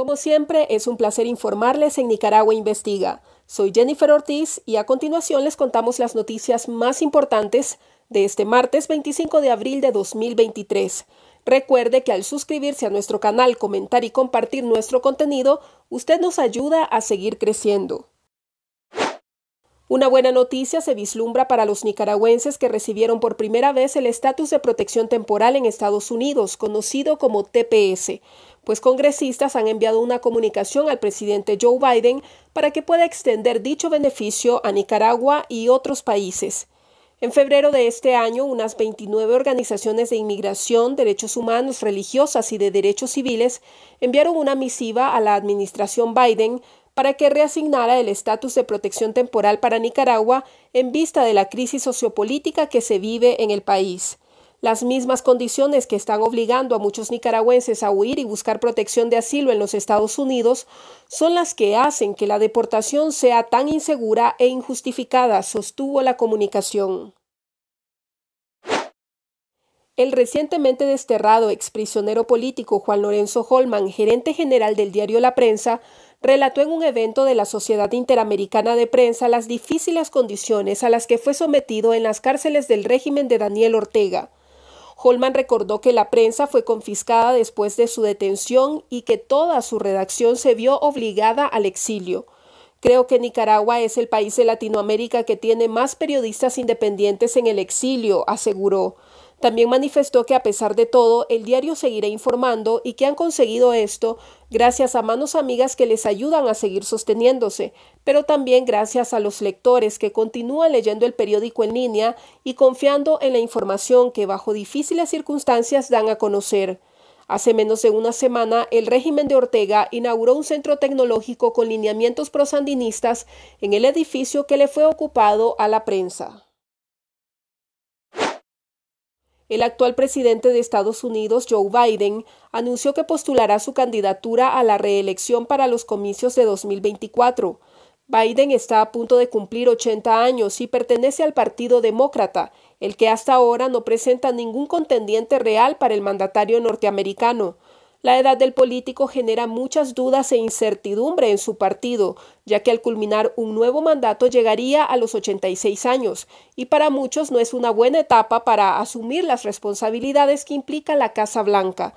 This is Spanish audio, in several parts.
Como siempre, es un placer informarles en Nicaragua Investiga. Soy Jennifer Ortiz y a continuación les contamos las noticias más importantes de este martes 25 de abril de 2023. Recuerde que al suscribirse a nuestro canal, comentar y compartir nuestro contenido, usted nos ayuda a seguir creciendo. Una buena noticia se vislumbra para los nicaragüenses que recibieron por primera vez el estatus de protección temporal en Estados Unidos, conocido como TPS, pues congresistas han enviado una comunicación al presidente Joe Biden para que pueda extender dicho beneficio a Nicaragua y otros países. En febrero de este año, unas 29 organizaciones de inmigración, derechos humanos, religiosas y de derechos civiles enviaron una misiva a la administración Biden para que reasignara el estatus de protección temporal para Nicaragua en vista de la crisis sociopolítica que se vive en el país. Las mismas condiciones que están obligando a muchos nicaragüenses a huir y buscar protección de asilo en los Estados Unidos son las que hacen que la deportación sea tan insegura e injustificada, sostuvo la comunicación. El recientemente desterrado exprisionero político Juan Lorenzo Holman, gerente general del diario La Prensa, relató en un evento de la Sociedad Interamericana de Prensa las difíciles condiciones a las que fue sometido en las cárceles del régimen de Daniel Ortega. Holman recordó que la prensa fue confiscada después de su detención y que toda su redacción se vio obligada al exilio. Creo que Nicaragua es el país de Latinoamérica que tiene más periodistas independientes en el exilio, aseguró. También manifestó que a pesar de todo, el diario seguirá informando y que han conseguido esto gracias a manos amigas que les ayudan a seguir sosteniéndose, pero también gracias a los lectores que continúan leyendo el periódico en línea y confiando en la información que bajo difíciles circunstancias dan a conocer. Hace menos de una semana, el régimen de Ortega inauguró un centro tecnológico con lineamientos prosandinistas en el edificio que le fue ocupado a la prensa. El actual presidente de Estados Unidos, Joe Biden, anunció que postulará su candidatura a la reelección para los comicios de 2024. Biden está a punto de cumplir 80 años y pertenece al Partido Demócrata, el que hasta ahora no presenta ningún contendiente real para el mandatario norteamericano. La edad del político genera muchas dudas e incertidumbre en su partido, ya que al culminar un nuevo mandato llegaría a los 86 años, y para muchos no es una buena etapa para asumir las responsabilidades que implica la Casa Blanca.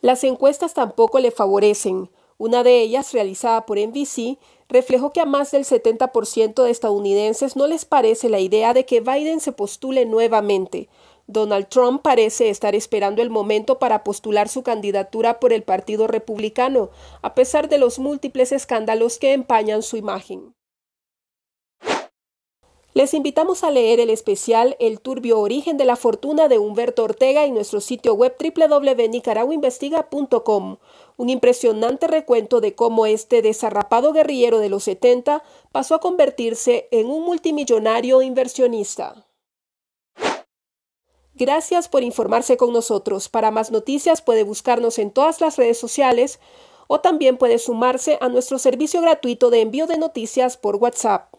Las encuestas tampoco le favorecen. Una de ellas, realizada por NBC, reflejó que a más del 70% de estadounidenses no les parece la idea de que Biden se postule nuevamente. Donald Trump parece estar esperando el momento para postular su candidatura por el Partido Republicano, a pesar de los múltiples escándalos que empañan su imagen. Les invitamos a leer el especial El turbio origen de la fortuna de Humberto Ortega en nuestro sitio web www.nicaraguainvestiga.com, un impresionante recuento de cómo este desarrapado guerrillero de los 70 pasó a convertirse en un multimillonario inversionista. Gracias por informarse con nosotros. Para más noticias puede buscarnos en todas las redes sociales o también puede sumarse a nuestro servicio gratuito de envío de noticias por WhatsApp.